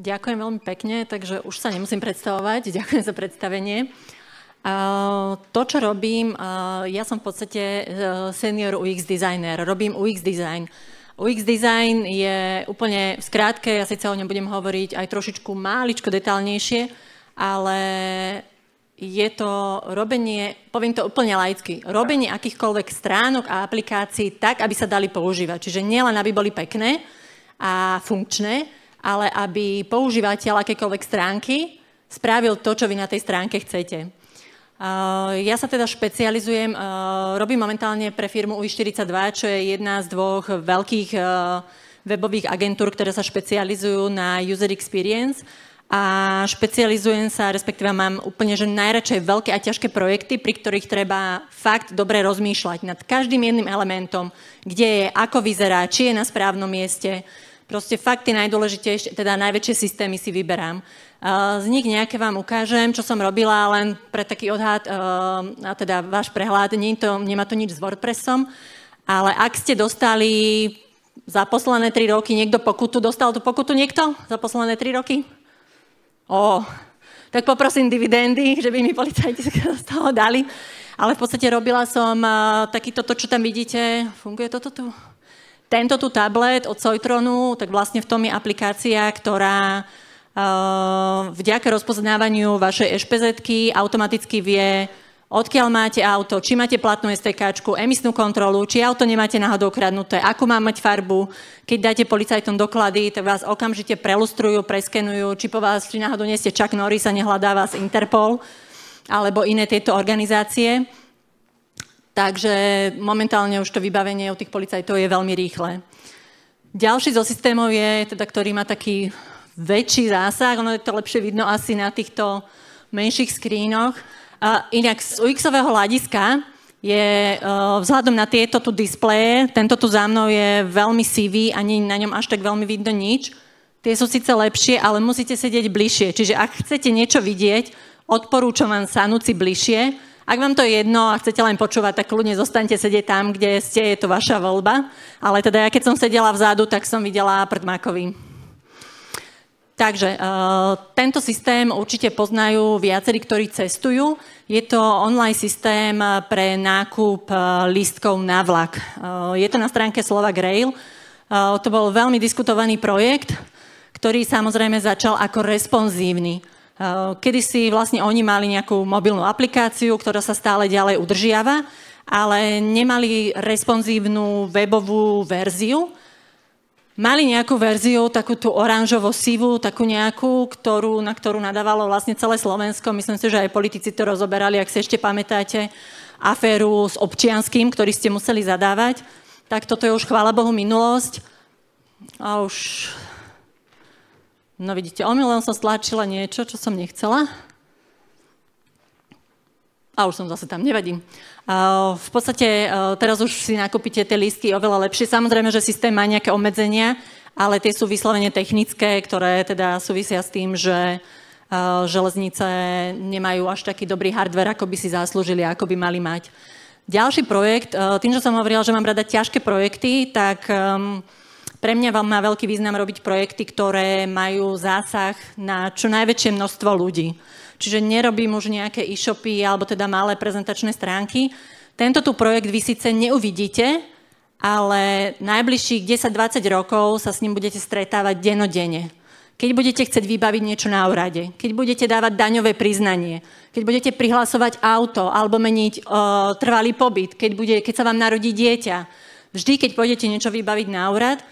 Ďakujem veľmi pekne, takže už sa nemusím predstavovať. Ďakujem za predstavenie. To, čo robím, ja som v podstate e, senior UX designer, robím UX design. UX design je úplne v skrátke, ja síce o ňom budem hovoriť aj trošičku máličko detálnejšie, ale je to robenie, poviem to úplne laicky, robenie akýchkoľvek stránok a aplikácií tak, aby sa dali používať. Čiže nielen, aby boli pekné a funkčné, ale aby používateľ akékoľvek stránky spravil to, čo vy na tej stránke chcete. Ja sa teda špecializujem, robím momentálne pre firmu UI42, čo je jedna z dvoch veľkých webových agentúr, ktoré sa špecializujú na user experience a špecializujem sa, respektíve mám úplne že najradšej veľké a ťažké projekty, pri ktorých treba fakt dobre rozmýšľať nad každým jedným elementom, kde je, ako vyzerá, či je na správnom mieste. Proste fakt tie najdôležitejšie, teda najväčšie systémy si vyberám. Z nich nejaké vám ukážem, čo som robila, len pre taký odhad, a teda váš prehľad, nie to, nemá to nič s WordPressom, ale ak ste dostali za posledné tri roky niekto pokutu, dostal tú pokutu niekto za posledné tri roky? Ó, tak poprosím dividendy, že by mi policajti z toho dali. Ale v podstate robila som takýto, to, čo tam vidíte, funguje toto tu? Tento tu tablet od Soitronu, tak vlastne v tom je aplikácia, ktorá vďaka rozpoznávaniu vašej ešpezetky automaticky vie, odkiaľ máte auto, či máte platnú STK, emisnú kontrolu, či auto nemáte náhodou kradnuté, ako má mať farbu. Keď dáte policajtom doklady, tak vás okamžite prelustrujú, preskenujú, či po vás, či náhodou nie ste Chuck Norris a nehľadá vás Interpol alebo iné tieto organizácie. Takže momentálne už to vybavenie u tých policajtov je veľmi rýchle. Ďalší zo systémov je, teda, ktorý má taký väčší zásah, ono je to lepšie vidno asi na týchto menších skrínoch. A inak z UX-ového hľadiska je uh, vzhľadom na tieto tu displeje, tento tu za mnou je veľmi sivý, ani na ňom až tak veľmi vidno nič. Tie sú síce lepšie, ale musíte sedieť bližšie. Čiže ak chcete niečo vidieť, odporúčam vám sanúci bližšie. Ak vám to je jedno a chcete len počúvať, tak kľudne zostaňte sedieť tam, kde ste, je to vaša voľba. Ale teda ja keď som sedela vzadu, tak som videla pred Makovým. Takže uh, tento systém určite poznajú viacerí, ktorí cestujú. Je to online systém pre nákup uh, lístkov na vlak. Je to na stránke Slovak Rail. To bol veľmi diskutovaný projekt, ktorý samozrejme začal ako responsívny. Uh, Kedy si vlastne oni mali nejakú mobilnú aplikáciu, ktorá sa stále ďalej udržiava, ale nemali responsívnu webovú verziu, Mali nejakú verziu, takú tú oranžovo-sivú, takú nejakú, ktorú, na ktorú nadávalo vlastne celé Slovensko. Myslím si, že aj politici to rozoberali, ak si ešte pamätáte, aféru s občianským, ktorý ste museli zadávať. Tak toto je už, chvála Bohu, minulosť. A už... No vidíte, omylom som stlačila niečo, čo som nechcela. A už som zase tam, nevadím. V podstate teraz už si nakúpite tie lístky oveľa lepšie. Samozrejme, že systém má nejaké obmedzenia, ale tie sú vyslovene technické, ktoré teda súvisia s tým, že železnice nemajú až taký dobrý hardware, ako by si zaslúžili, ako by mali mať. Ďalší projekt, tým, že som hovorila, že mám rada ťažké projekty, tak pre mňa má veľký význam robiť projekty, ktoré majú zásah na čo najväčšie množstvo ľudí. Čiže nerobím už nejaké e-shopy alebo teda malé prezentačné stránky. Tento tu projekt vy síce neuvidíte, ale najbližších 10-20 rokov sa s ním budete stretávať denodene. Keď budete chcieť vybaviť niečo na úrade, keď budete dávať daňové priznanie, keď budete prihlasovať auto alebo meniť uh, trvalý pobyt, keď, bude, keď sa vám narodí dieťa, vždy, keď pôjdete niečo vybaviť na úrad,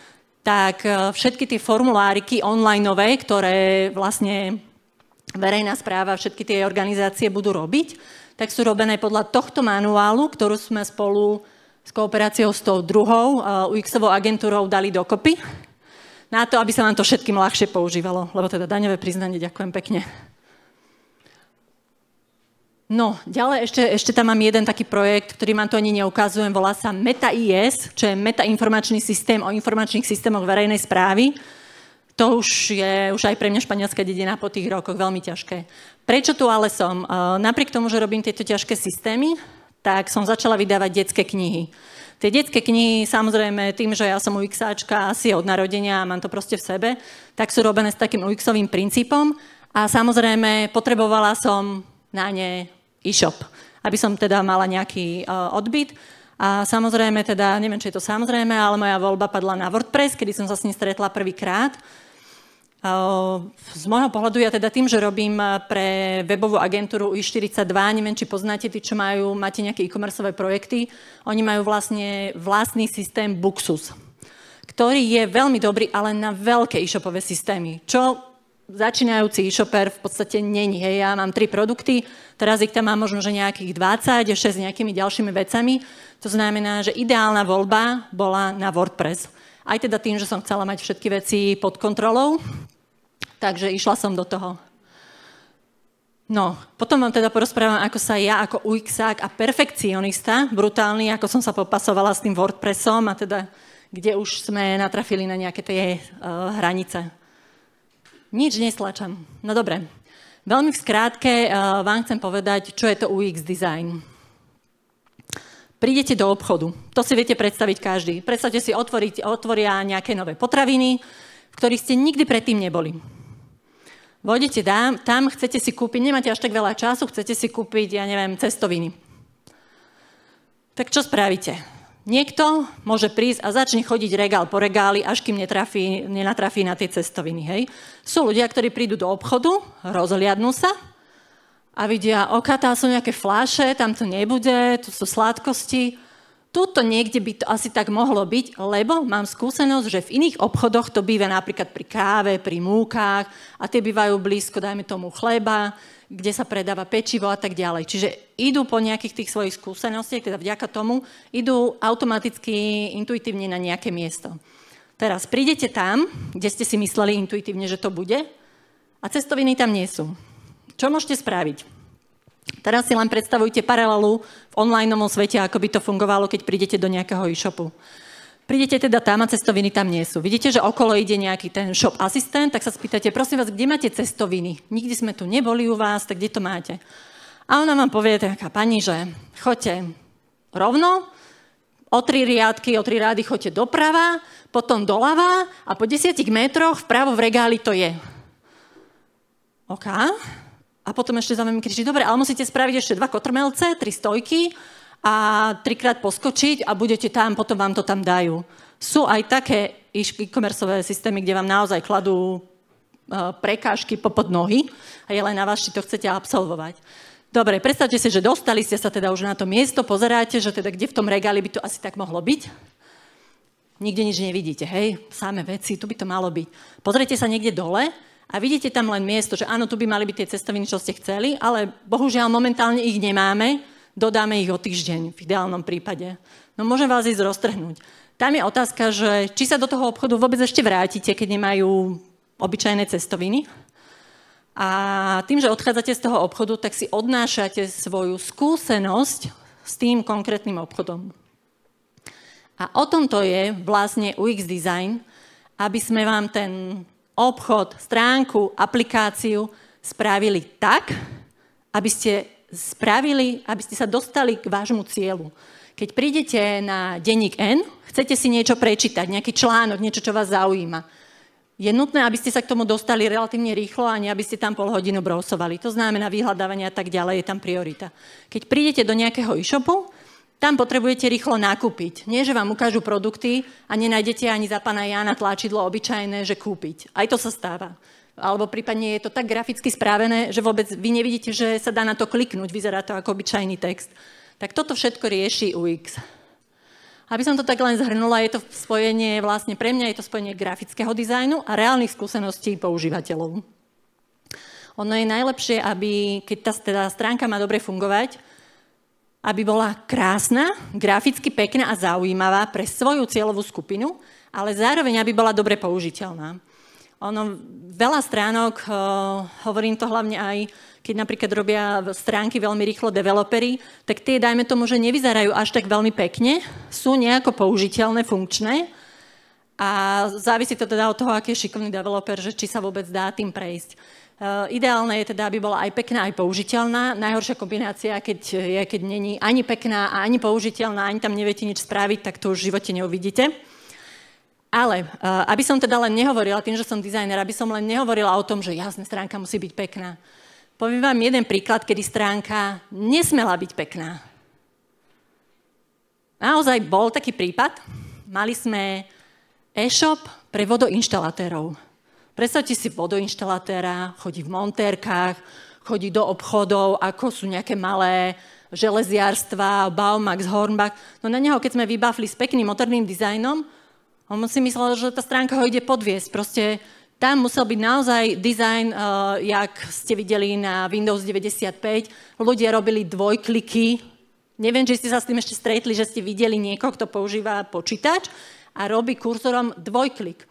tak uh, všetky tie formuláriky online, ktoré vlastne verejná správa, všetky tie organizácie budú robiť, tak sú robené podľa tohto manuálu, ktorú sme spolu s kooperáciou s tou druhou uh, UX-ovou agentúrou dali dokopy, na to, aby sa nám to všetkým ľahšie používalo. Lebo teda daňové priznanie, ďakujem pekne. No, ďalej ešte, ešte tam mám jeden taký projekt, ktorý vám to ani neukazujem, volá sa MetaIS, čo je metainformačný systém o informačných systémoch verejnej správy to už je už aj pre mňa španielská dedina po tých rokoch veľmi ťažké. Prečo tu ale som? Napriek tomu, že robím tieto ťažké systémy, tak som začala vydávať detské knihy. Tie detské knihy, samozrejme, tým, že ja som UXáčka asi od narodenia a mám to proste v sebe, tak sú robené s takým UXovým princípom a samozrejme potrebovala som na ne e-shop, aby som teda mala nejaký uh, odbyt. A samozrejme teda, neviem, či je to samozrejme, ale moja voľba padla na WordPress, kedy som sa s ním stretla prvýkrát. Z môjho pohľadu ja teda tým, že robím pre webovú agentúru i42, neviem, či poznáte tí, čo majú, máte nejaké e-commerceové projekty, oni majú vlastne vlastný systém Buxus, ktorý je veľmi dobrý, ale na veľké e-shopové systémy, čo začínajúci e-shopper v podstate není. Hej, ja mám tri produkty, teraz ich tam mám možno, že nejakých 20, ešte s nejakými ďalšími vecami. To znamená, že ideálna voľba bola na WordPress. Aj teda tým, že som chcela mať všetky veci pod kontrolou, takže išla som do toho. No, potom vám teda porozprávam, ako sa ja ako UXák a perfekcionista, brutálny, ako som sa popasovala s tým WordPressom a teda kde už sme natrafili na nejaké tie uh, hranice. Nič neslačam. No dobre. Veľmi v skrátke uh, vám chcem povedať, čo je to UX design. Prídete do obchodu. To si viete predstaviť každý. Predstavte si, otvoriť, otvoria nejaké nové potraviny, v ktorých ste nikdy predtým neboli. Vojdete tam, tam, chcete si kúpiť, nemáte až tak veľa času, chcete si kúpiť, ja neviem, cestoviny. Tak čo spravíte? Niekto môže prísť a začne chodiť regál po regáli, až kým netrafí, nenatrafí na tie cestoviny. Hej? Sú ľudia, ktorí prídu do obchodu, rozhliadnú sa, a vidia, oka, tam sú nejaké fláše, tam to nebude, tu sú sladkosti. Tuto niekde by to asi tak mohlo byť, lebo mám skúsenosť, že v iných obchodoch to býva napríklad pri káve, pri múkach a tie bývajú blízko, dajme tomu, chleba, kde sa predáva pečivo a tak ďalej. Čiže idú po nejakých tých svojich skúsenostiach, teda vďaka tomu, idú automaticky, intuitívne na nejaké miesto. Teraz prídete tam, kde ste si mysleli intuitívne, že to bude a cestoviny tam nie sú. Čo môžete spraviť? Teraz si len predstavujte paralelu v online svete, ako by to fungovalo, keď prídete do nejakého e-shopu. Prídete teda tam a cestoviny tam nie sú. Vidíte, že okolo ide nejaký ten shop asistent, tak sa spýtate, prosím vás, kde máte cestoviny? Nikdy sme tu neboli u vás, tak kde to máte? A ona vám povie, taká pani, že choďte rovno, o tri riadky, o tri rády choďte doprava, potom doľava a po desiatich metroch vpravo v regáli to je. OK, a potom ešte za vami kričí, dobre, ale musíte spraviť ešte dva kotrmelce, tri stojky a trikrát poskočiť a budete tam, potom vám to tam dajú. Sú aj také e-commerceové systémy, kde vám naozaj kladú e, prekážky popod nohy a je len na vás, či to chcete absolvovať. Dobre, predstavte si, že dostali ste sa teda už na to miesto, pozeráte, že teda kde v tom regáli by to asi tak mohlo byť. Nikde nič nevidíte, hej, samé veci, tu by to malo byť. Pozrite sa niekde dole a vidíte tam len miesto, že áno, tu by mali byť tie cestoviny, čo ste chceli, ale bohužiaľ momentálne ich nemáme, dodáme ich o týždeň v ideálnom prípade. No môžem vás ísť roztrhnúť. Tam je otázka, že či sa do toho obchodu vôbec ešte vrátite, keď nemajú obyčajné cestoviny. A tým, že odchádzate z toho obchodu, tak si odnášate svoju skúsenosť s tým konkrétnym obchodom. A o tomto je vlastne UX design, aby sme vám ten obchod, stránku, aplikáciu spravili tak, aby ste spravili, aby ste sa dostali k vášmu cieľu. Keď prídete na denník N, chcete si niečo prečítať, nejaký článok, niečo, čo vás zaujíma. Je nutné, aby ste sa k tomu dostali relatívne rýchlo a nie, aby ste tam pol hodinu brousovali. To znamená vyhľadávanie a tak ďalej, je tam priorita. Keď prídete do nejakého e-shopu, tam potrebujete rýchlo nakúpiť. Nie, že vám ukážu produkty a nenájdete ani za pána Jana tlačidlo obyčajné, že kúpiť. Aj to sa stáva. Alebo prípadne je to tak graficky správené, že vôbec vy nevidíte, že sa dá na to kliknúť, vyzerá to ako obyčajný text. Tak toto všetko rieši UX. Aby som to tak len zhrnula, je to spojenie, vlastne pre mňa je to spojenie grafického dizajnu a reálnych skúseností používateľov. Ono je najlepšie, aby, keď tá teda stránka má dobre fungovať, aby bola krásna, graficky pekná a zaujímavá pre svoju cieľovú skupinu, ale zároveň, aby bola dobre použiteľná. Ono, veľa stránok, uh, hovorím to hlavne aj, keď napríklad robia stránky veľmi rýchlo developery, tak tie, dajme tomu, že nevyzerajú až tak veľmi pekne, sú nejako použiteľné, funkčné a závisí to teda od toho, aký je šikovný developer, že či sa vôbec dá tým prejsť. Ideálne je teda, aby bola aj pekná, aj použiteľná. Najhoršia kombinácia, keď je, keď není ani pekná ani použiteľná, ani tam neviete nič spraviť, tak to už v živote neuvidíte. Ale aby som teda len nehovorila, tým, že som dizajner, aby som len nehovorila o tom, že jasne, stránka musí byť pekná. Poviem vám jeden príklad, kedy stránka nesmela byť pekná. Naozaj bol taký prípad. Mali sme e-shop pre vodoinštalatérov. Predstavte si vodoinštalatéra, chodí v montérkach, chodí do obchodov, ako sú nejaké malé železiarstva, Baumax, Hornbach. No na neho, keď sme vybavili s pekným moderným dizajnom, on si myslel, že tá stránka ho ide podviesť. Proste tam musel byť naozaj dizajn, uh, jak ste videli na Windows 95. Ľudia robili dvojkliky. Neviem, či ste sa s tým ešte stretli, že ste videli niekoho, kto používa počítač a robí kurzorom dvojklik.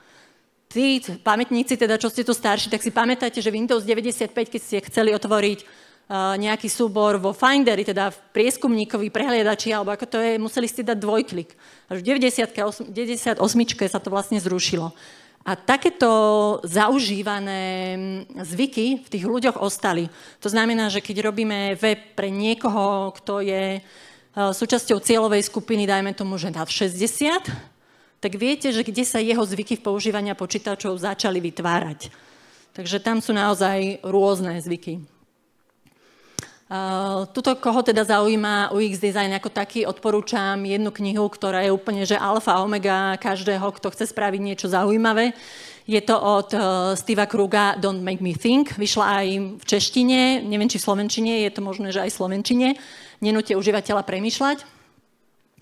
Tí pamätníci, teda čo ste tu starší, tak si pamätáte, že Windows 95, keď ste chceli otvoriť uh, nejaký súbor vo Finderi, teda v prieskumníkovi prehliadači, alebo ako to je, museli ste dať dvojklik. Až v 90, 98 sa to vlastne zrušilo. A takéto zaužívané zvyky v tých ľuďoch ostali. To znamená, že keď robíme web pre niekoho, kto je e, súčasťou cieľovej skupiny, dajme tomu, že nad 60, tak viete, že kde sa jeho zvyky v používania počítačov začali vytvárať. Takže tam sú naozaj rôzne zvyky. Uh, tuto, koho teda zaujíma UX design ako taký, odporúčam jednu knihu, ktorá je úplne, že alfa, omega každého, kto chce spraviť niečo zaujímavé. Je to od uh, Steva Kruga Don't Make Me Think. Vyšla aj v češtine, neviem či v slovenčine, je to možné, že aj v slovenčine. Nenúte užívateľa premýšľať.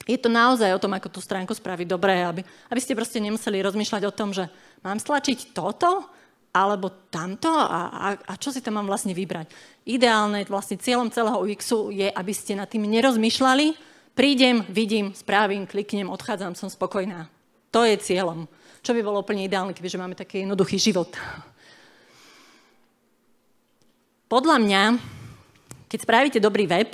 Je to naozaj o tom, ako tú stránku spraviť dobre, aby, aby ste proste nemuseli rozmýšľať o tom, že mám stlačiť toto, alebo tamto a, a, a čo si tam mám vlastne vybrať. Ideálne vlastne cieľom celého UXu je, aby ste nad tým nerozmýšľali, prídem, vidím, spravím, kliknem, odchádzam, som spokojná. To je cieľom. Čo by bolo úplne ideálne, kebyže máme taký jednoduchý život. Podľa mňa, keď spravíte dobrý web,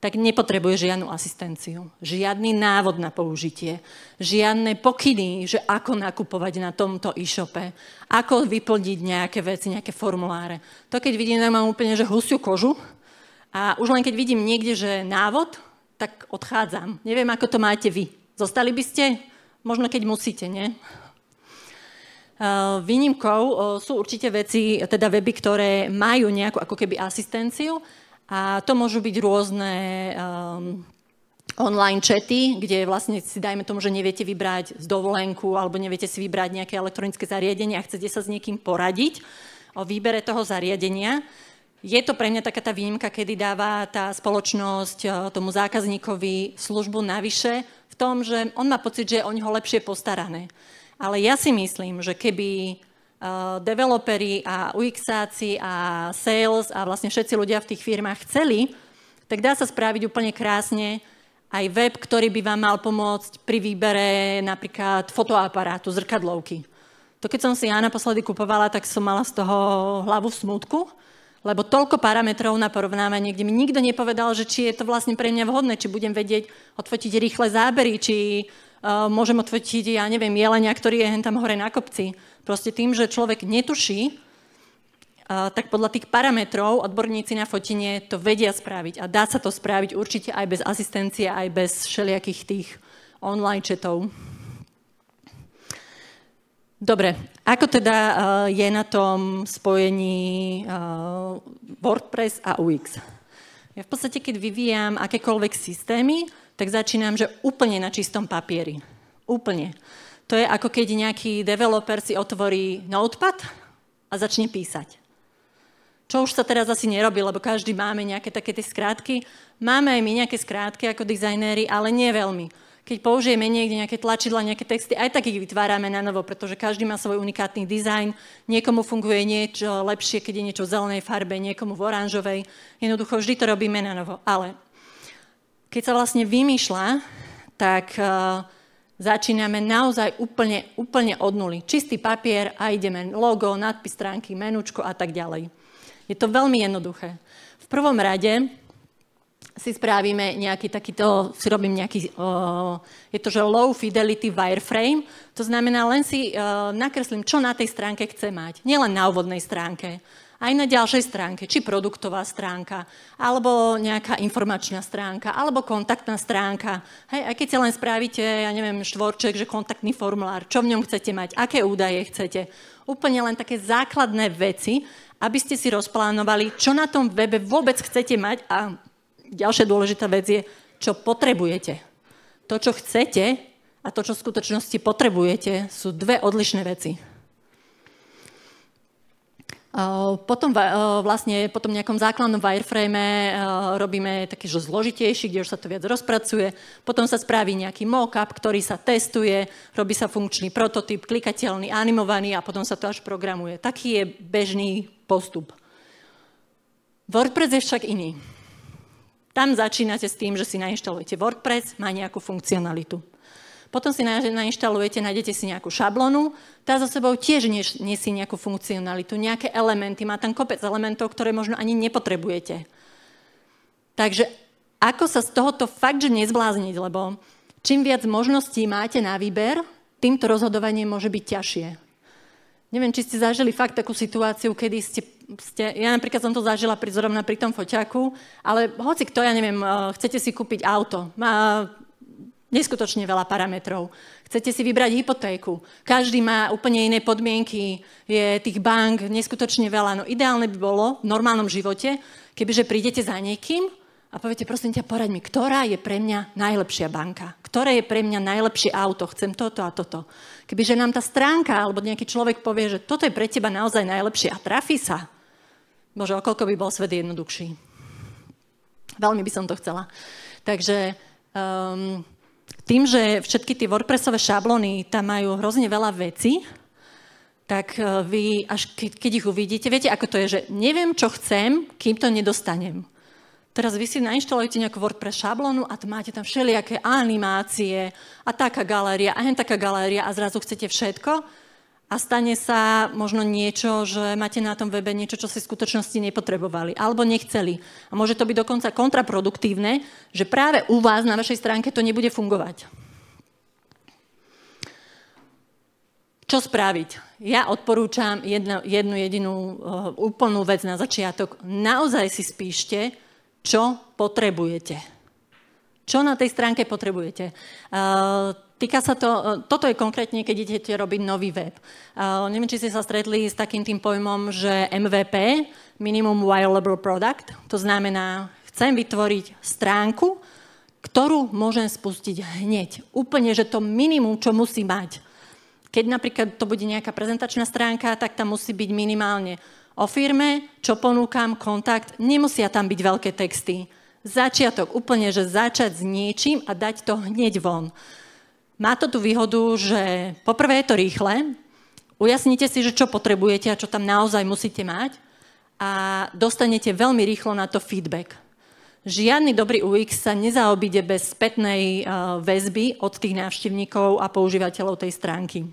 tak nepotrebuje žiadnu asistenciu, žiadny návod na použitie, žiadne pokyny, že ako nakupovať na tomto e-shope, ako vyplniť nejaké veci, nejaké formuláre. To keď vidím, tak mám úplne že husiu kožu a už len keď vidím niekde, že návod, tak odchádzam. Neviem, ako to máte vy. Zostali by ste? Možno keď musíte, nie? Výnimkou sú určite veci, teda weby, ktoré majú nejakú ako keby asistenciu, a to môžu byť rôzne um, online chaty, kde vlastne si dajme tomu, že neviete vybrať z dovolenku alebo neviete si vybrať nejaké elektronické zariadenie a chcete sa s niekým poradiť o výbere toho zariadenia. Je to pre mňa taká tá výnimka, kedy dáva tá spoločnosť uh, tomu zákazníkovi službu navyše v tom, že on má pocit, že je o neho lepšie postarané. Ale ja si myslím, že keby developeri a UXáci a sales a vlastne všetci ľudia v tých firmách chceli, tak dá sa spraviť úplne krásne aj web, ktorý by vám mal pomôcť pri výbere napríklad fotoaparátu, zrkadlovky. To keď som si ja naposledy kupovala, tak som mala z toho hlavu v smutku, lebo toľko parametrov na porovnávanie, kde mi nikto nepovedal, že či je to vlastne pre mňa vhodné, či budem vedieť odfotiť rýchle zábery, či uh, môžem odfotiť, ja neviem, jelenia, ktorý je hen tam hore na kopci. Proste tým, že človek netuší, tak podľa tých parametrov odborníci na fotenie to vedia spraviť. A dá sa to spraviť určite aj bez asistencie, aj bez všelijakých tých online chatov. Dobre, ako teda je na tom spojení WordPress a UX? Ja v podstate, keď vyvíjam akékoľvek systémy, tak začínam, že úplne na čistom papieri. Úplne. To je ako keď nejaký developer si otvorí notepad a začne písať. Čo už sa teraz asi nerobí, lebo každý máme nejaké také tie skrátky. Máme aj my nejaké skrátky ako dizajnéri, ale nie veľmi. Keď použijeme niekde nejaké tlačidla, nejaké texty, aj tak ich vytvárame na novo, pretože každý má svoj unikátny dizajn. Niekomu funguje niečo lepšie, keď je niečo v zelenej farbe, niekomu v oranžovej. Jednoducho vždy to robíme na novo. Ale keď sa vlastne vymýšľa, tak uh, začíname naozaj úplne, úplne od nuly. Čistý papier a ideme logo, nadpis stránky, menučko a tak ďalej. Je to veľmi jednoduché. V prvom rade si spravíme nejaký takýto, si robím nejaký, je to, že low fidelity wireframe, to znamená len si uh, nakreslím, čo na tej stránke chce mať. Nielen na úvodnej stránke, aj na ďalšej stránke, či produktová stránka, alebo nejaká informačná stránka, alebo kontaktná stránka. Hej, aj keď si len spravíte, ja neviem, štvorček, že kontaktný formulár, čo v ňom chcete mať, aké údaje chcete. Úplne len také základné veci, aby ste si rozplánovali, čo na tom webe vôbec chcete mať a ďalšia dôležitá vec je, čo potrebujete. To, čo chcete a to, čo v skutočnosti potrebujete, sú dve odlišné veci. Potom vlastne po tom nejakom základnom wireframe robíme taký zložitejší, kde už sa to viac rozpracuje. Potom sa spraví nejaký mock-up, ktorý sa testuje, robí sa funkčný prototyp, klikateľný, animovaný a potom sa to až programuje. Taký je bežný postup. WordPress je však iný. Tam začínate s tým, že si nainštalujete WordPress, má nejakú funkcionalitu. Potom si nainštalujete, nájdete si nejakú šablonu, tá za sebou tiež nesie nejakú funkcionalitu, nejaké elementy, má tam kopec elementov, ktoré možno ani nepotrebujete. Takže ako sa z tohoto fakt, že nezblázniť, lebo čím viac možností máte na výber, týmto rozhodovanie môže byť ťažšie. Neviem, či ste zažili fakt takú situáciu, kedy ste, ste ja napríklad som to zažila pri, zrovna pri tom foťaku, ale hoci kto, ja neviem, eh, chcete si kúpiť auto, má Neskutočne veľa parametrov. Chcete si vybrať hypotéku. Každý má úplne iné podmienky. Je tých bank neskutočne veľa. No ideálne by bolo v normálnom živote, kebyže prídete za niekým a poviete, prosím ťa, poraď mi, ktorá je pre mňa najlepšia banka? Ktoré je pre mňa najlepšie auto? Chcem toto a toto. Kebyže nám tá stránka alebo nejaký človek povie, že toto je pre teba naozaj najlepšie a trafí sa, Bože, okolko by bol svet jednoduchší. Veľmi by som to chcela. Takže um, tým, že všetky tie WordPressové šablony tam majú hrozne veľa vecí, tak e, vy, až keď, keď ich uvidíte, viete, ako to je, že neviem, čo chcem, kým to nedostanem. Teraz vy si nainštalujete nejakú WordPress šablonu a máte tam všelijaké animácie a taká galéria a hen taká galéria a zrazu chcete všetko a stane sa možno niečo, že máte na tom webe niečo, čo si v skutočnosti nepotrebovali alebo nechceli. A môže to byť dokonca kontraproduktívne, že práve u vás na vašej stránke to nebude fungovať. Čo spraviť? Ja odporúčam jednu, jednu jedinú uh, úplnú vec na začiatok. Naozaj si spíšte, čo potrebujete. Čo na tej stránke potrebujete. Uh, Týka sa to, e, toto je konkrétne, keď idete robiť nový web. Uh, neviem, či ste sa stretli s takým tým pojmom, že MVP, Minimum Viable Product, to znamená, chcem vytvoriť stránku, ktorú môžem spustiť hneď. Úplne, že to minimum, čo musí mať. Keď napríklad to bude nejaká prezentačná stránka, tak tam musí byť minimálne o firme, čo ponúkam, kontakt, nemusia tam byť veľké texty. Začiatok, úplne, že začať s niečím a dať to hneď von. Má to tú výhodu, že poprvé je to rýchle, ujasnite si, že čo potrebujete a čo tam naozaj musíte mať a dostanete veľmi rýchlo na to feedback. Žiadny dobrý UX sa nezaobíde bez spätnej väzby od tých návštevníkov a používateľov tej stránky.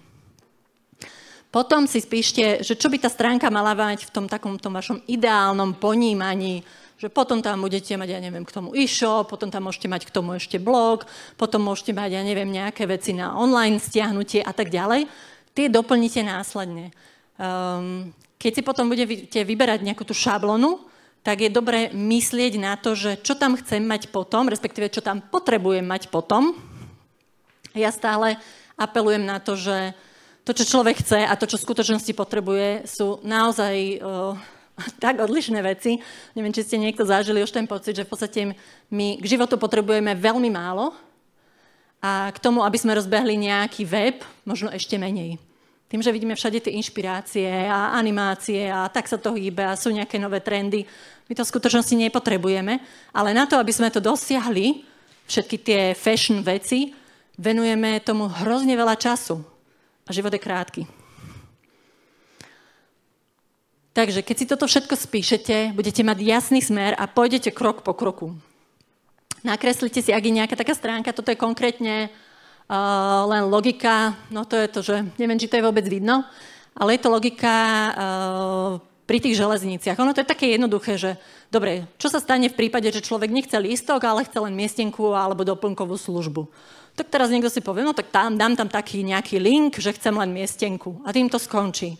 Potom si spíšte, že čo by tá stránka mala mať v tom takom vašom ideálnom ponímaní že potom tam budete mať, ja neviem, k tomu e-shop, potom tam môžete mať k tomu ešte blog, potom môžete mať, ja neviem, nejaké veci na online stiahnutie a tak ďalej. Tie doplníte následne. Um, keď si potom budete vyberať nejakú tú šablonu, tak je dobré myslieť na to, že čo tam chcem mať potom, respektíve čo tam potrebujem mať potom. Ja stále apelujem na to, že to, čo človek chce a to, čo v skutočnosti potrebuje, sú naozaj uh, tak odlišné veci. Neviem, či ste niekto zažili už ten pocit, že v podstate my k životu potrebujeme veľmi málo a k tomu, aby sme rozbehli nejaký web, možno ešte menej. Tým, že vidíme všade tie inšpirácie a animácie a tak sa to hýbe a sú nejaké nové trendy, my to v skutočnosti nepotrebujeme, ale na to, aby sme to dosiahli, všetky tie fashion veci, venujeme tomu hrozne veľa času. A život je krátky. Takže keď si toto všetko spíšete, budete mať jasný smer a pôjdete krok po kroku. Nakreslite si, ak je nejaká taká stránka, toto je konkrétne uh, len logika, no to je to, že neviem, či to je vôbec vidno, ale je to logika uh, pri tých železniciach. Ono to je také jednoduché, že dobre, čo sa stane v prípade, že človek nechce lístok, ale chce len miestenku alebo doplnkovú službu. Tak teraz niekto si povie, no tak tam, dám tam taký nejaký link, že chcem len miestenku a tým to skončí.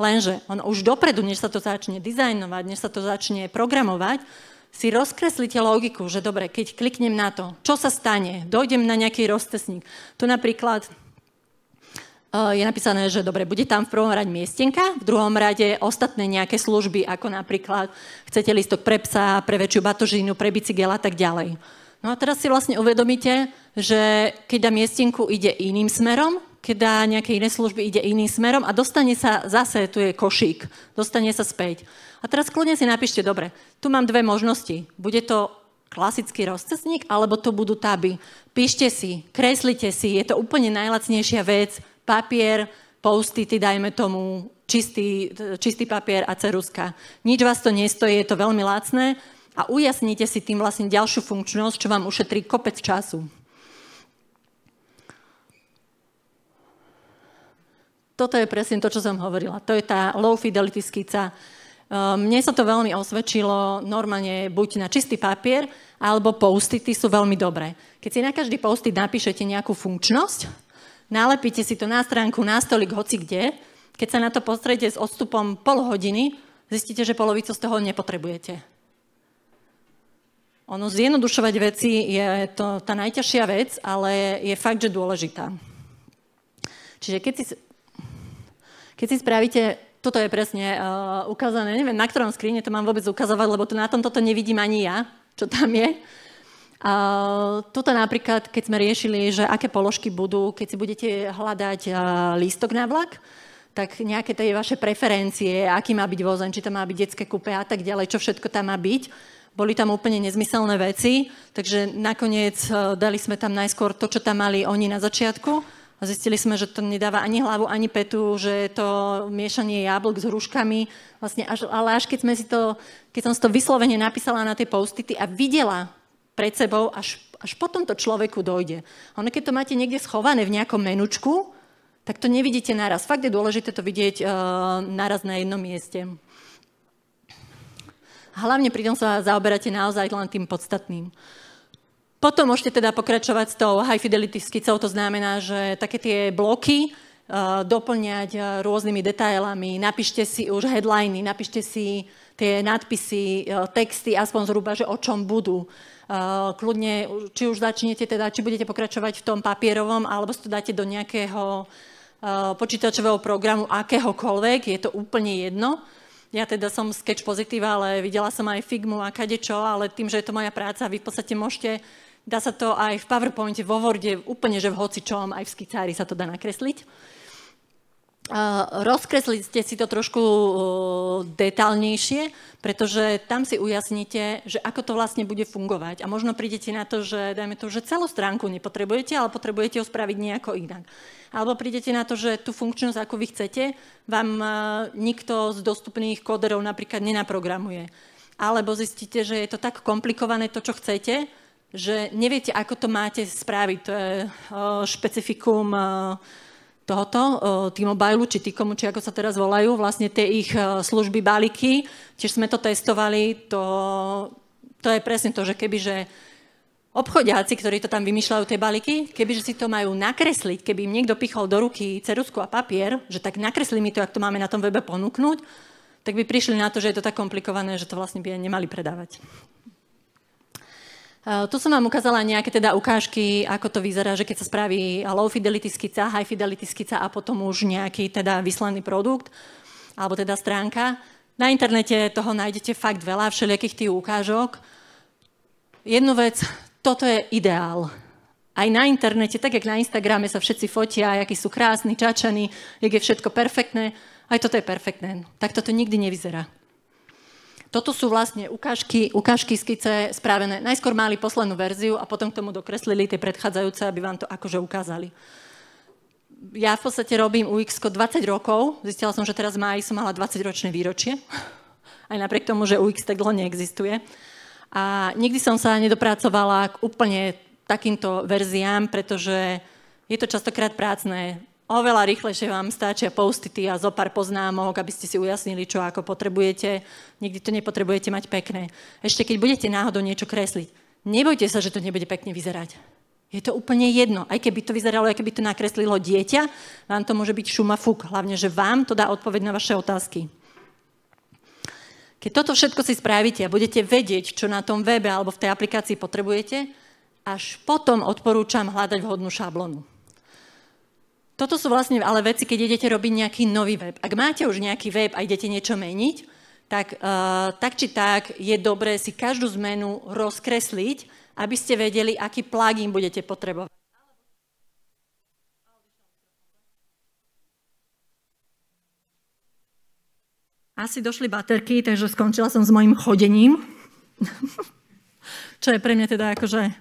Lenže on už dopredu, než sa to začne dizajnovať, než sa to začne programovať, si rozkreslíte logiku, že dobre, keď kliknem na to, čo sa stane, dojdem na nejaký rozcesník. Tu napríklad uh, je napísané, že dobre, bude tam v prvom rade miestenka, v druhom rade ostatné nejaké služby, ako napríklad chcete listok pre psa, pre väčšiu batožínu, pre bicykel a tak ďalej. No a teraz si vlastne uvedomíte, že keď dá miestenku, ide iným smerom, keď dá nejaké iné služby, ide iným smerom a dostane sa zase, tu je košík, dostane sa späť. A teraz kľudne si napíšte, dobre, tu mám dve možnosti. Bude to klasický rozcesník, alebo to budú taby. Píšte si, kreslite si, je to úplne najlacnejšia vec. Papier, postity, dajme tomu, čistý, čistý papier a ceruska. Nič vás to nestojí, je to veľmi lacné a ujasnite si tým vlastne ďalšiu funkčnosť, čo vám ušetrí kopec času. Toto je presne to, čo som hovorila. To je tá low fidelity skica. Ehm, mne sa to veľmi osvedčilo normálne buď na čistý papier, alebo postity sú veľmi dobré. Keď si na každý postit napíšete nejakú funkčnosť, nalepíte si to na stránku, na stolik, hoci kde, keď sa na to pozriete s odstupom pol hodiny, zistíte, že polovicu z toho nepotrebujete. Ono zjednodušovať veci je to tá najťažšia vec, ale je fakt, že dôležitá. Čiže keď si keď si spravíte, toto je presne uh, ukázané, neviem, na ktorom skríne to mám vôbec ukazovať, lebo to na tom toto nevidím ani ja, čo tam je. Uh, toto napríklad, keď sme riešili, že aké položky budú, keď si budete hľadať uh, lístok na vlak, tak nejaké tie vaše preferencie, aký má byť vozen, či to má byť detské kúpe a tak ďalej, čo všetko tam má byť. Boli tam úplne nezmyselné veci, takže nakoniec uh, dali sme tam najskôr to, čo tam mali oni na začiatku a zistili sme, že to nedáva ani hlavu, ani petu, že to miešanie jablk s hruškami. Vlastne až, ale až keď, sme si to, keď som si to vyslovene napísala na tie postity a videla pred sebou, až, až potom to človeku dojde. Ono, keď to máte niekde schované v nejakom menučku, tak to nevidíte naraz. Fakt je dôležité to vidieť uh, naraz na jednom mieste. Hlavne pri tom sa zaoberáte naozaj len tým podstatným. Potom môžete teda pokračovať s tou high fidelity skicou, to znamená, že také tie bloky uh, doplňať uh, rôznymi detailami, napíšte si už headliny, napíšte si tie nadpisy, uh, texty, aspoň zhruba, že o čom budú. Uh, kľudne, či už začnete teda, či budete pokračovať v tom papierovom, alebo si to dáte do nejakého počítačového programu akéhokoľvek, je to úplne jedno. Ja teda som sketch pozitíva, ale videla som aj Figmu a kadečo, ale tým, že je to moja práca, vy v podstate môžete Dá sa to aj v PowerPointe, vo Worde, úplne, že v hocičom, aj v skicári sa to dá nakresliť. Uh, rozkreslite si to trošku uh, detálnejšie, pretože tam si ujasníte, že ako to vlastne bude fungovať. A možno prídete na to, že dajme to, že celú stránku nepotrebujete, ale potrebujete ho spraviť nejako inak. Alebo prídete na to, že tú funkčnosť, ako vy chcete, vám uh, nikto z dostupných kóderov napríklad nenaprogramuje. Alebo zistíte, že je to tak komplikované to, čo chcete, že neviete, ako to máte spraviť. To je špecifikum tohoto, T-Mobile, či T-Comu, či ako sa teraz volajú, vlastne tie ich služby balíky. Tiež sme to testovali, to, to je presne to, že keby, že obchodiaci, ktorí to tam vymýšľajú, tie balíky, kebyže si to majú nakresliť, keby im niekto pichol do ruky cerusku a papier, že tak nakresli mi to, ak to máme na tom webe ponúknuť, tak by prišli na to, že je to tak komplikované, že to vlastne by nemali predávať. Uh, tu som vám ukázala nejaké teda ukážky, ako to vyzerá, že keď sa spraví low fidelity skica, high fidelity skica a potom už nejaký teda vyslaný produkt, alebo teda stránka. Na internete toho nájdete fakt veľa, všelijakých tých ukážok. Jednu vec, toto je ideál. Aj na internete, tak jak na Instagrame sa všetci fotia, akí sú krásni, čačaní, jak je všetko perfektné, aj toto je perfektné. Tak toto nikdy nevyzerá. Toto sú vlastne ukážky, ukážky skice spravené. Najskôr mali poslednú verziu a potom k tomu dokreslili tie predchádzajúce, aby vám to akože ukázali. Ja v podstate robím UX 20 rokov. Zistila som, že teraz máj som mala 20-ročné výročie. Aj napriek tomu, že UX tak dlho neexistuje. A nikdy som sa nedopracovala k úplne takýmto verziám, pretože je to častokrát prácne Oveľa rýchlejšie vám stačia postity a zo pár poznámok, aby ste si ujasnili, čo ako potrebujete. Nikdy to nepotrebujete mať pekné. Ešte keď budete náhodou niečo kresliť, nebojte sa, že to nebude pekne vyzerať. Je to úplne jedno. Aj keby to vyzeralo, aj keby to nakreslilo dieťa, vám to môže byť šuma fuk. Hlavne, že vám to dá odpoveď na vaše otázky. Keď toto všetko si spravíte a budete vedieť, čo na tom webe alebo v tej aplikácii potrebujete, až potom odporúčam hľadať vhodnú šablonu. Toto sú vlastne ale veci, keď idete robiť nejaký nový web. Ak máte už nejaký web a idete niečo meniť, tak, uh, tak či tak je dobré si každú zmenu rozkresliť aby ste vedeli, aký plugin budete potrebovať. Asi došli baterky, takže skončila som s mojim chodením. Čo je pre mňa teda akože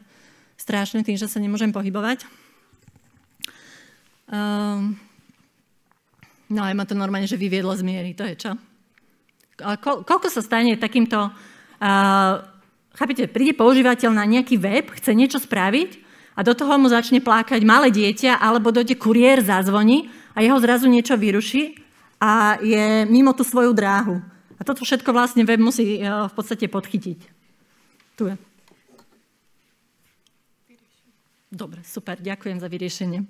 strašné tým, že sa nemôžem pohybovať. Um, no aj ma to normálne, že vyviedlo z miery, to je čo? A ko, koľko sa stane takýmto uh, chápete, príde používateľ na nejaký web, chce niečo spraviť a do toho mu začne plákať malé dieťa alebo dojde kuriér, zazvoní a jeho zrazu niečo vyruší a je mimo tú svoju dráhu. A toto všetko vlastne web musí e, v podstate podchytiť. Tu je. Dobre, super, ďakujem za vyriešenie.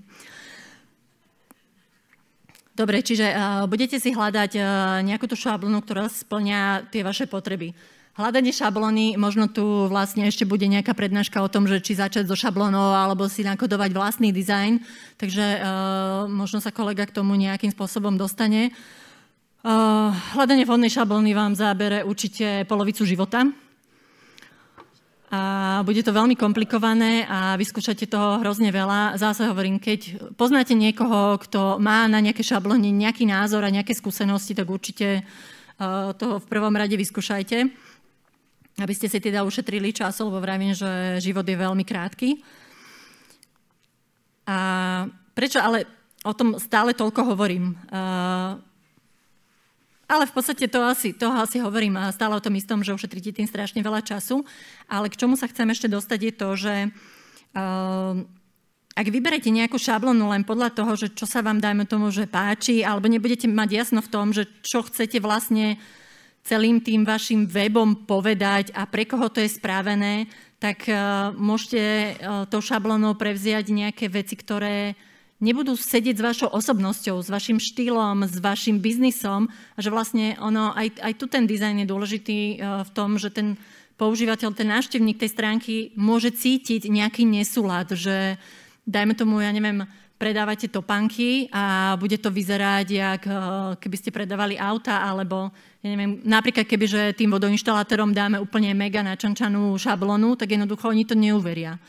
Dobre, čiže uh, budete si hľadať uh, nejakú tú šablonu, ktorá splňa tie vaše potreby. Hľadanie šablóny, možno tu vlastne ešte bude nejaká prednáška o tom, že či začať so šablónou alebo si nakodovať vlastný dizajn, takže uh, možno sa kolega k tomu nejakým spôsobom dostane. Uh, hľadanie vhodnej šablóny vám zábere určite polovicu života. A bude to veľmi komplikované a vyskúšate toho hrozne veľa. Zase hovorím, keď poznáte niekoho, kto má na nejaké šablóny nejaký názor a nejaké skúsenosti, tak určite uh, toho v prvom rade vyskúšajte aby ste si teda ušetrili čas, lebo vravím, že život je veľmi krátky. A prečo ale o tom stále toľko hovorím? Uh, ale v podstate to asi, toho asi hovorím a stále o tom istom, že ušetríte tým strašne veľa času. Ale k čomu sa chcem ešte dostať je to, že uh, ak vyberete nejakú šablonu len podľa toho, že čo sa vám, dajme tomu, že páči, alebo nebudete mať jasno v tom, že čo chcete vlastne celým tým vašim webom povedať a pre koho to je správené, tak uh, môžete uh, tou šablónou prevziať nejaké veci, ktoré nebudú sedieť s vašou osobnosťou, s vašim štýlom, s vašim biznisom a že vlastne ono, aj, aj tu ten dizajn je dôležitý uh, v tom, že ten používateľ, ten návštevník tej stránky môže cítiť nejaký nesúlad, že dajme tomu, ja neviem, predávate topánky a bude to vyzerať, jak keby ste predávali auta, alebo ja neviem, napríklad keby, že tým vodoinštalátorom dáme úplne mega načančanú šablonu, tak jednoducho oni to neuveria.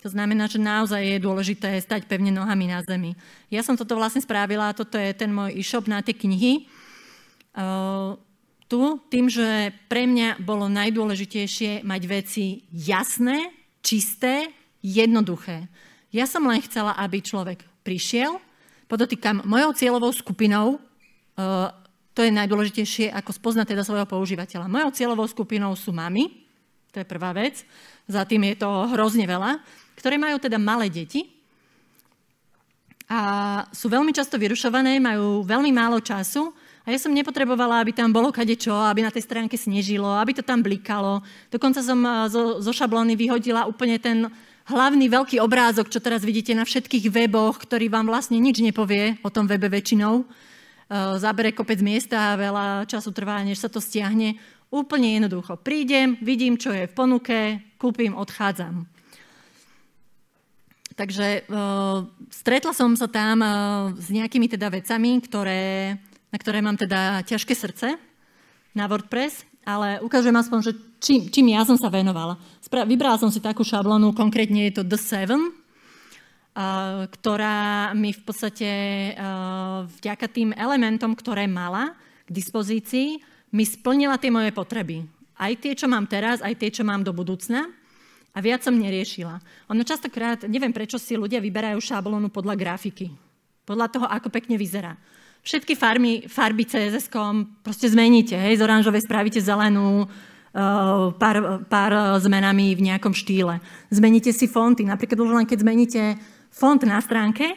To znamená, že naozaj je dôležité stať pevne nohami na zemi. Ja som toto vlastne spravila, toto je ten môj e-shop na tie knihy. Uh, tu, tým, že pre mňa bolo najdôležitejšie mať veci jasné, čisté, jednoduché. Ja som len chcela, aby človek prišiel, podotýkam, mojou cieľovou skupinou, uh, to je najdôležitejšie, ako spoznať teda svojho používateľa. Mojou cieľovou skupinou sú mamy, to je prvá vec, za tým je to hrozne veľa, ktoré majú teda malé deti a sú veľmi často vyrušované, majú veľmi málo času a ja som nepotrebovala, aby tam bolo kadečo, aby na tej stránke snežilo, aby to tam blikalo. Dokonca som uh, zo, zo šablóny vyhodila úplne ten hlavný veľký obrázok, čo teraz vidíte na všetkých weboch, ktorý vám vlastne nič nepovie o tom webe väčšinou. E, zabere kopec miesta a veľa času trvá, než sa to stiahne. Úplne jednoducho. Prídem, vidím, čo je v ponuke, kúpim, odchádzam. Takže uh, stretla som sa tam uh, s nejakými teda vecami, ktoré, na ktoré mám teda ťažké srdce na WordPress ale ukážem aspoň, že čím, čím ja som sa venovala. Spra- vybrala som si takú šablonu, konkrétne je to The Seven, uh, ktorá mi v podstate uh, vďaka tým elementom, ktoré mala k dispozícii, mi splnila tie moje potreby. Aj tie, čo mám teraz, aj tie, čo mám do budúcna. A viac som neriešila. Ono častokrát, neviem prečo si ľudia vyberajú šablónu podľa grafiky. Podľa toho, ako pekne vyzerá. Všetky farmy, farby CSS-kom proste zmeníte. Hej, z oranžovej spravíte zelenú, uh, pár, pár zmenami v nejakom štýle. Zmeníte si fonty. Napríklad už len keď zmeníte font na stránke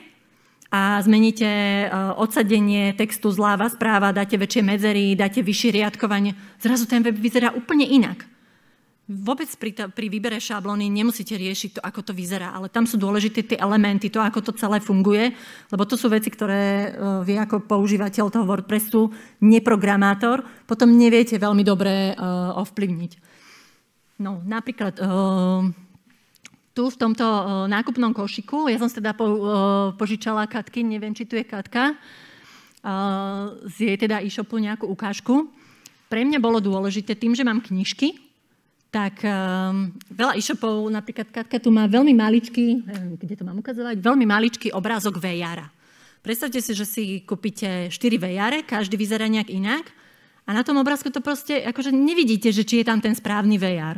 a zmeníte uh, odsadenie textu zľava, správa, dáte väčšie medzery, dáte vyššie riadkovanie, zrazu ten web vyzerá úplne inak. Vôbec pri, ta, pri výbere šablóny nemusíte riešiť to, ako to vyzerá, ale tam sú dôležité tie elementy, to, ako to celé funguje, lebo to sú veci, ktoré uh, vy ako používateľ toho WordPressu, neprogramátor, potom neviete veľmi dobre uh, ovplyvniť. No, napríklad uh, tu v tomto uh, nákupnom košiku, ja som teda po, uh, požičala Katky, neviem, či tu je Katka, uh, z jej teda e-shopu nejakú ukážku. Pre mňa bolo dôležité tým, že mám knižky, tak um, veľa e-shopov, napríklad Katka tu má veľmi maličký, neviem, kde to mám ukazovať, veľmi maličký obrázok VR. Predstavte si, že si kúpite 4 VR, každý vyzerá nejak inak a na tom obrázku to proste, akože nevidíte, že či je tam ten správny VR.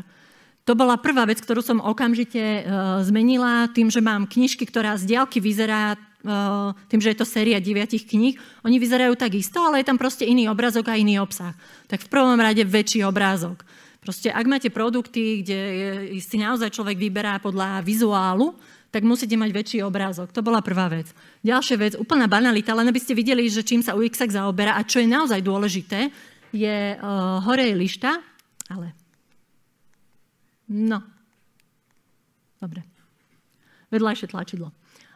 To bola prvá vec, ktorú som okamžite uh, zmenila tým, že mám knižky, ktorá z diálky vyzerá uh, tým, že je to séria deviatich kníh, oni vyzerajú tak isto, ale je tam proste iný obrazok a iný obsah. Tak v prvom rade väčší obrázok. Proste, ak máte produkty, kde si naozaj človek vyberá podľa vizuálu, tak musíte mať väčší obrázok. To bola prvá vec. Ďalšia vec, úplná banalita, len aby ste videli, že čím sa UX zaoberá a čo je naozaj dôležité, je uh, hore je lišta, ale... No. Dobre. Vedľajšie tlačidlo.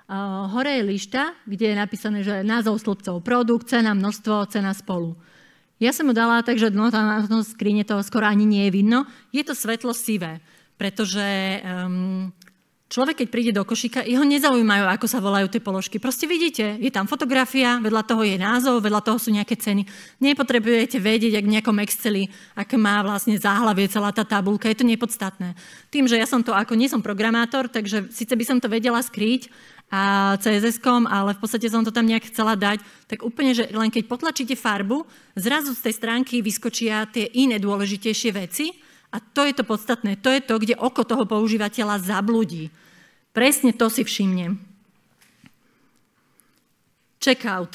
Uh, hore je lišta, kde je napísané, že názov slupcov produkt, cena, množstvo, cena spolu. Ja som mu dala tak, že no, tam na skrine to skoro ani nie je vidno. Je to svetlo sivé, pretože um, človek, keď príde do košíka, jeho nezaujímajú, ako sa volajú tie položky. Proste vidíte, je tam fotografia, vedľa toho je názov, vedľa toho sú nejaké ceny. Nepotrebujete vedieť, ak v nejakom Exceli, aké má vlastne záhlavie celá tá tabulka, je to nepodstatné. Tým, že ja som to ako nie som programátor, takže síce by som to vedela skryť, a CSS-kom, ale v podstate som to tam nejak chcela dať, tak úplne, že len keď potlačíte farbu, zrazu z tej stránky vyskočia tie iné dôležitejšie veci a to je to podstatné, to je to, kde oko toho používateľa zabludí. Presne to si všimnem. Checkout.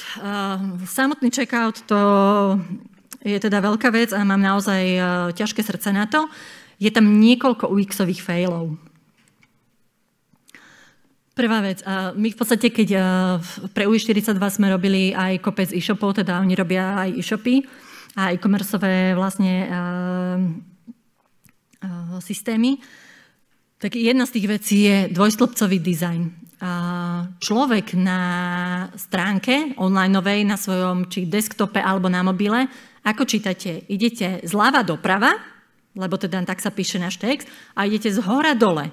Samotný checkout to je teda veľká vec a mám naozaj ťažké srdce na to. Je tam niekoľko UX-ových failov. Prvá vec. My v podstate, keď pre UI42 sme robili aj kopec e-shopov, teda oni robia aj e-shopy a e-commerceové vlastne systémy, tak jedna z tých vecí je dvojstĺpcový dizajn. Človek na stránke online na svojom či desktope alebo na mobile, ako čítate, idete zľava doprava, lebo teda tak sa píše náš text, a idete z hora dole.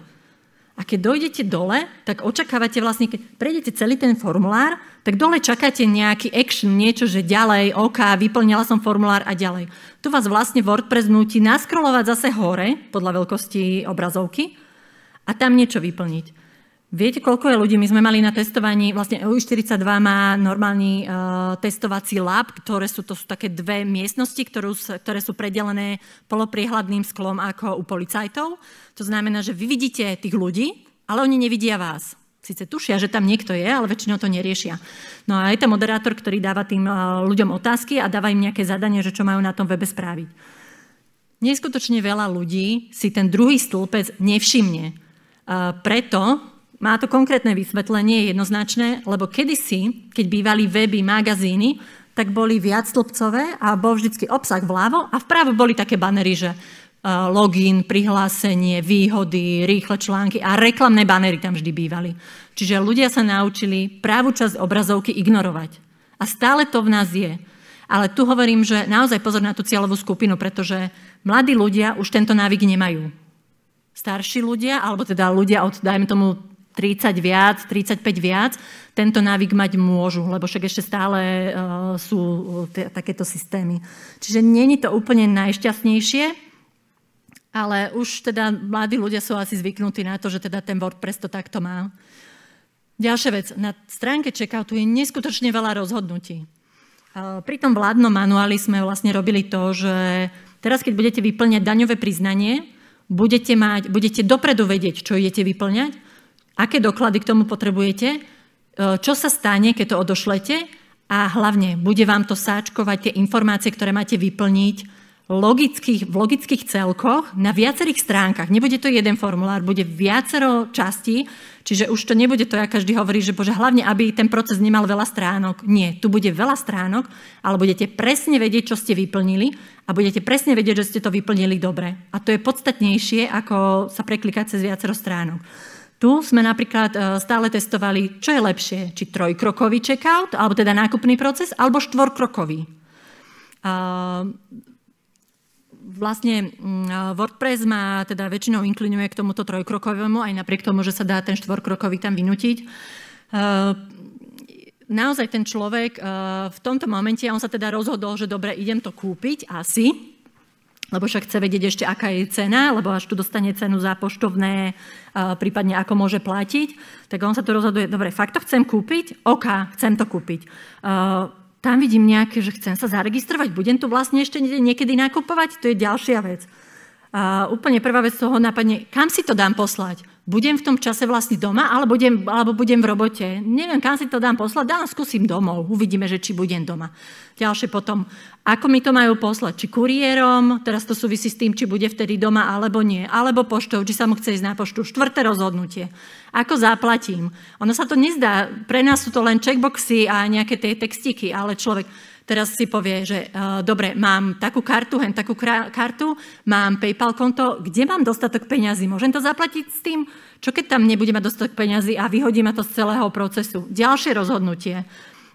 A keď dojdete dole, tak očakávate vlastne, keď prejdete celý ten formulár, tak dole čakáte nejaký action, niečo, že ďalej, OK, vyplnila som formulár a ďalej. Tu vás vlastne WordPress nutí naskrolovať zase hore, podľa veľkosti obrazovky, a tam niečo vyplniť. Viete, koľko je ľudí? My sme mali na testovaní, vlastne EU42 má normálny uh, testovací lab, ktoré sú, to sú také dve miestnosti, ktorú, ktoré sú predelené polopriehľadným sklom ako u policajtov. To znamená, že vy vidíte tých ľudí, ale oni nevidia vás. Sice tušia, že tam niekto je, ale väčšinou to neriešia. No a je tam moderátor, ktorý dáva tým uh, ľuďom otázky a dáva im nejaké zadanie, že čo majú na tom webe spraviť. Neskutočne veľa ľudí si ten druhý stĺpec nevšimne. Uh, preto má to konkrétne vysvetlenie, jednoznačné, lebo kedysi, keď bývali weby, magazíny, tak boli viac stĺpcové a bol vždycky obsah vľavo a vpravo boli také banery, že uh, login, prihlásenie, výhody, rýchle články a reklamné banery tam vždy bývali. Čiže ľudia sa naučili pravú časť obrazovky ignorovať. A stále to v nás je. Ale tu hovorím, že naozaj pozor na tú cieľovú skupinu, pretože mladí ľudia už tento návyk nemajú. Starší ľudia, alebo teda ľudia od, dajme tomu, 30 viac, 35 viac, tento návyk mať môžu, lebo však ešte stále uh, sú t- takéto systémy. Čiže není to úplne najšťastnejšie, ale už teda mladí ľudia sú asi zvyknutí na to, že teda ten WordPress to takto má. Ďalšia vec, na stránke checkoutu je neskutočne veľa rozhodnutí. Pri tom vládnom manuáli sme vlastne robili to, že teraz, keď budete vyplňať daňové priznanie, budete, mať, budete dopredu vedieť, čo idete vyplňať, aké doklady k tomu potrebujete, e, čo sa stane, keď to odošlete a hlavne bude vám to sáčkovať tie informácie, ktoré máte vyplniť logických, v logických celkoch na viacerých stránkach. Nebude to jeden formulár, bude viacero častí, čiže už to nebude to, ja každý hovorí, že bože, hlavne, aby ten proces nemal veľa stránok. Nie, tu bude veľa stránok, ale budete presne vedieť, čo ste vyplnili a budete presne vedieť, že ste to vyplnili dobre. A to je podstatnejšie, ako sa preklikať cez viacero stránok. Tu sme napríklad e, stále testovali, čo je lepšie, či trojkrokový checkout, alebo teda nákupný proces, alebo štvorkrokový. Vlastne mm, WordPress má teda väčšinou inklinuje k tomuto trojkrokovému, aj napriek tomu, že sa dá ten štvorkrokový tam vynútiť. E, naozaj ten človek e, v tomto momente, on sa teda rozhodol, že dobre, idem to kúpiť asi, lebo však chce vedieť ešte, aká je cena, lebo až tu dostane cenu za poštovné, prípadne ako môže platiť, tak on sa tu rozhoduje, dobre, fakt to chcem kúpiť? OK, chcem to kúpiť. Tam vidím nejaké, že chcem sa zaregistrovať, budem tu vlastne ešte niekedy nakupovať, to je ďalšia vec. A úplne prvá vec toho napadne, kam si to dám poslať? Budem v tom čase vlastne doma, alebo budem, alebo budem v robote. Neviem, kam si to dám poslať, dám, skúsim domov, uvidíme, že či budem doma. Ďalšie potom, ako mi to majú poslať, či kuriérom, teraz to súvisí s tým, či bude vtedy doma, alebo nie, alebo poštou, či sa mu chce ísť na poštu. Štvrté rozhodnutie, ako zaplatím. Ono sa to nezdá, pre nás sú to len checkboxy a nejaké tie textiky, ale človek, teraz si povie, že uh, dobre, mám takú kartu, hen takú kartu, mám PayPal konto, kde mám dostatok peňazí? Môžem to zaplatiť s tým? Čo keď tam nebude mať dostatok peňazí a vyhodí ma to z celého procesu? Ďalšie rozhodnutie.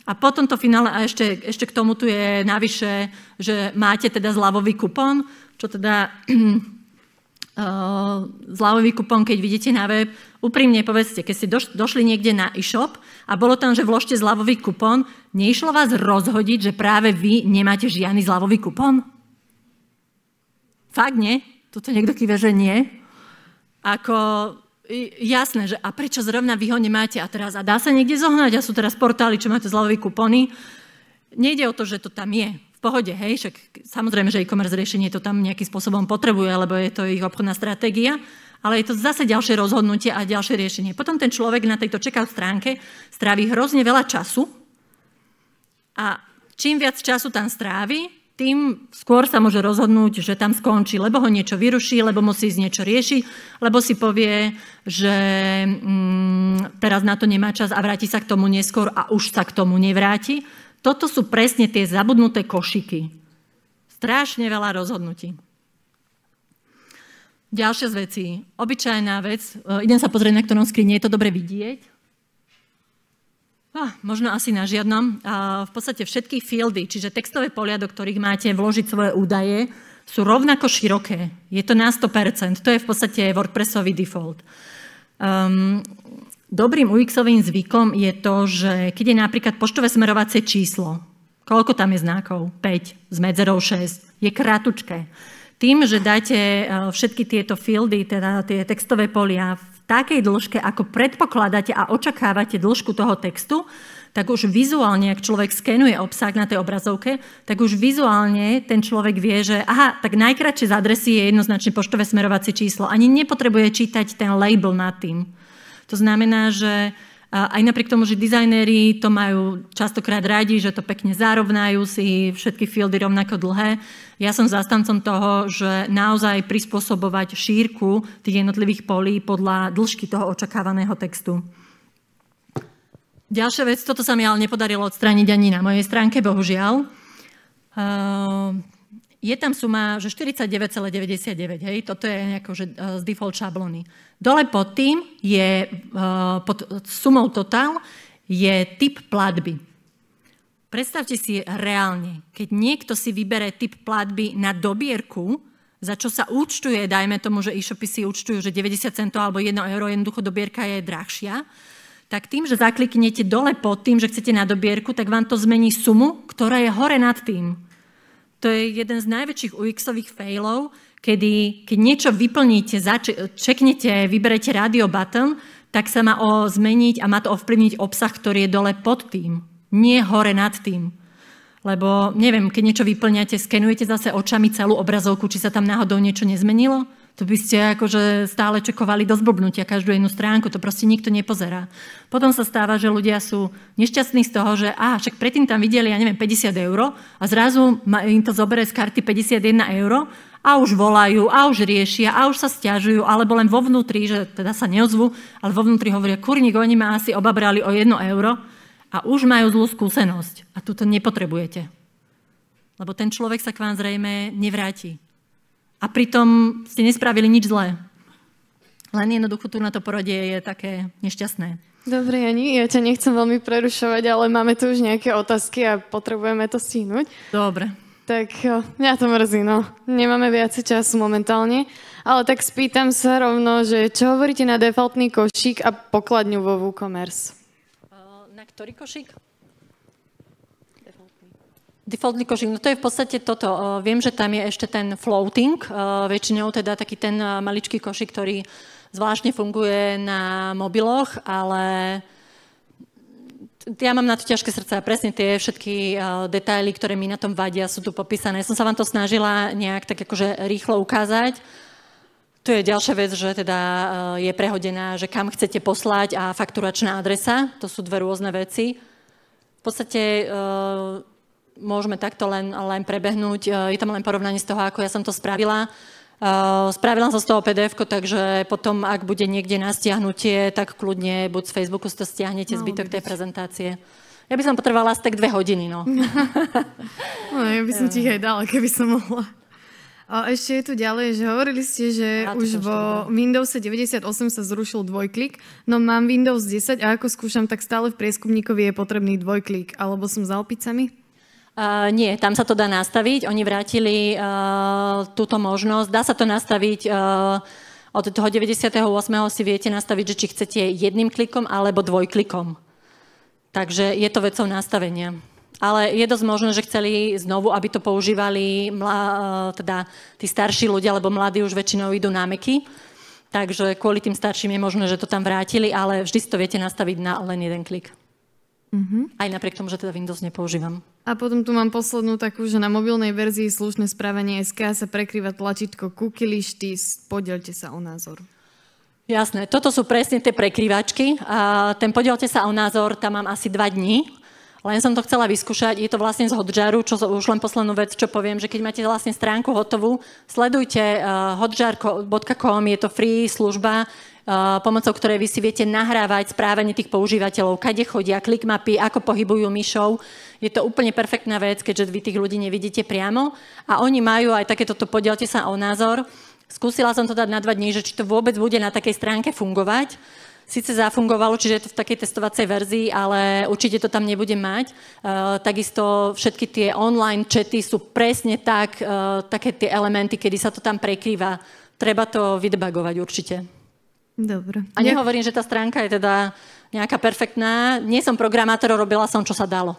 A potom to finále, a ešte, ešte k tomu tu je navyše, že máte teda zľavový kupón, čo teda zľavový kupón, keď vidíte na web, úprimne povedzte, keď ste došli niekde na e-shop a bolo tam, že vložte zľavový kupón, neišlo vás rozhodiť, že práve vy nemáte žiadny zľavový kupón? Fakt nie? Tuto niekto kýve, že nie. Ako, jasné, že a prečo zrovna vy ho nemáte a teraz, a dá sa niekde zohnať a sú teraz portály, čo máte zľavové kupóny. Nejde o to, že to tam je pohode, hej, však samozrejme, že e-commerce riešenie to tam nejakým spôsobom potrebuje, lebo je to ich obchodná stratégia, ale je to zase ďalšie rozhodnutie a ďalšie riešenie. Potom ten človek na tejto checkout stránke strávi hrozne veľa času a čím viac času tam strávi, tým skôr sa môže rozhodnúť, že tam skončí, lebo ho niečo vyruší, lebo musí ísť niečo riešiť, lebo si povie, že mm, teraz na to nemá čas a vráti sa k tomu neskôr a už sa k tomu nevráti. Toto sú presne tie zabudnuté košiky. Strašne veľa rozhodnutí. Ďalšia z vecí. Obyčajná vec. E, idem sa pozrieť, na ktorom skrini je to dobre vidieť. Ah, možno asi na žiadnom. V podstate všetky fieldy, čiže textové polia, do ktorých máte vložiť svoje údaje, sú rovnako široké. Je to na 100%. To je v podstate WordPressový default. Um, Dobrým UX-ovým zvykom je to, že keď je napríklad poštové smerovacie číslo, koľko tam je znakov? 5, s medzerou 6, je kratučké. Tým, že dáte e, všetky tieto fieldy, teda tie textové polia v takej dĺžke, ako predpokladáte a očakávate dĺžku toho textu, tak už vizuálne, ak človek skenuje obsah na tej obrazovke, tak už vizuálne ten človek vie, že aha, tak najkračšie z adresy je jednoznačne poštové smerovacie číslo. Ani nepotrebuje čítať ten label nad tým. To znamená, že aj napriek tomu, že dizajnéri to majú častokrát radi, že to pekne zárovnajú si všetky fieldy rovnako dlhé, ja som zastancom toho, že naozaj prispôsobovať šírku tých jednotlivých polí podľa dĺžky toho očakávaného textu. Ďalšia vec, toto sa mi ale nepodarilo odstrániť ani na mojej stránke, bohužiaľ. Je tam suma, že 49,99, hej, toto je nejako, že z default šablony. Dole pod tým je, eh, pod sumou total, je typ platby. Predstavte si reálne, keď niekto si vybere typ platby na dobierku, za čo sa účtuje, dajme tomu, že e-shopy si účtujú, že 90 centov alebo 1 euro, jednoducho dobierka je drahšia, tak tým, že zakliknete dole pod tým, že chcete na dobierku, tak vám to zmení sumu, ktorá je hore nad tým. To je jeden z najväčších UX-ových failov, kedy keď niečo vyplníte, čeknete, vyberete radio button, tak sa má o zmeniť a má to ovplyvniť obsah, ktorý je dole pod tým, nie hore nad tým. Lebo, neviem, keď niečo vyplňate, skenujete zase očami celú obrazovku, či sa tam náhodou niečo nezmenilo? To by ste akože stále čekovali do zblbnutia každú jednu stránku, to proste nikto nepozerá. Potom sa stáva, že ľudia sú nešťastní z toho, že á, však predtým tam videli, ja neviem, 50 eur a zrazu im to zoberie z karty 51 eur a už volajú, a už riešia, a už sa stiažujú, alebo len vo vnútri, že teda sa neozvu, ale vo vnútri hovoria, kurník, oni ma asi obabrali o 1 euro a už majú zlú skúsenosť. A tu to nepotrebujete. Lebo ten človek sa k vám zrejme nevráti a pritom ste nespravili nič zlé. Len jednoducho tu na to porodie je také nešťastné. Dobre, Jani, ja ťa nechcem veľmi prerušovať, ale máme tu už nejaké otázky a potrebujeme to stihnúť. Dobre. Tak mňa to mrzí, no. Nemáme viac času momentálne. Ale tak spýtam sa rovno, že čo hovoríte na defaultný košík a pokladňu vo WooCommerce? Na ktorý košík? Defaultný košík, no to je v podstate toto. Viem, že tam je ešte ten floating, väčšinou teda taký ten maličký košík, ktorý zvláštne funguje na mobiloch, ale ja mám na to ťažké srdce a presne tie všetky detaily, ktoré mi na tom vadia, sú tu popísané. Som sa vám to snažila nejak tak akože rýchlo ukázať. Tu je ďalšia vec, že teda je prehodená, že kam chcete poslať a fakturačná adresa. To sú dve rôzne veci. V podstate môžeme takto len, len prebehnúť. E, je tam len porovnanie z toho, ako ja som to spravila. E, spravila som z toho pdf takže potom, ak bude niekde na stiahnutie, tak kľudne buď z Facebooku si to stiahnete, no, zbytok tej prezentácie. Ja by som potrebovala asi tak dve hodiny, no. no ja by som ti ich aj dala, keby som mohla. A ešte je tu ďalej, že hovorili ste, že ja, už vo Windows 98 sa zrušil dvojklik, no mám Windows 10 a ako skúšam, tak stále v prieskumníkovi je potrebný dvojklik, alebo som za opicami? Uh, nie, tam sa to dá nastaviť. Oni vrátili uh, túto možnosť. Dá sa to nastaviť uh, od toho 98. si viete nastaviť, že či chcete jedným klikom alebo dvojklikom. Takže je to vecou nastavenia. Ale je dosť možné, že chceli znovu, aby to používali mla, teda tí starší ľudia, lebo mladí už väčšinou idú na meky. Takže kvôli tým starším je možné, že to tam vrátili, ale vždy si to viete nastaviť na len jeden klik. Uh-huh. Aj napriek tomu, že teda Windows nepoužívam. A potom tu mám poslednú takú, že na mobilnej verzii slušné správanie SK sa prekrýva tlačítko cookie listies. Podielte sa o názor. Jasné, toto sú presne tie prekrývačky. A ten podielte sa o názor, tam mám asi dva dní. Len som to chcela vyskúšať, je to vlastne z Hotjaru, čo už len poslednú vec, čo poviem, že keď máte vlastne stránku hotovú, sledujte uh, hotjar.com, je to free služba, pomocou ktorej vy si viete nahrávať správanie tých používateľov, kade chodia, klikmapy, ako pohybujú myšou. Je to úplne perfektná vec, keďže vy tých ľudí nevidíte priamo. A oni majú aj takéto, podielte sa o názor. Skúsila som to dať na dva dní, že či to vôbec bude na takej stránke fungovať síce zafungovalo, čiže je to v takej testovacej verzii, ale určite to tam nebude mať. Takisto všetky tie online čety sú presne tak, také tie elementy, kedy sa to tam prekrýva. Treba to vydebagovať určite. Dobre. A nehovorím, že tá stránka je teda nejaká perfektná. Nie som programátor, robila som, čo sa dalo.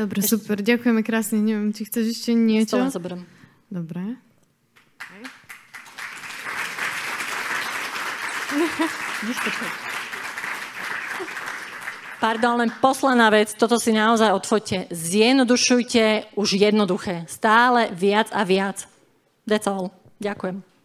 Dobre, ešte... super. Ďakujeme krásne. Neviem, či chceš ešte niečo? To len zoberiem. Dobre. Pardon, len posledná vec, toto si naozaj odfoďte. Zjednodušujte už jednoduché. Stále viac a viac. That's all. Ďakujem.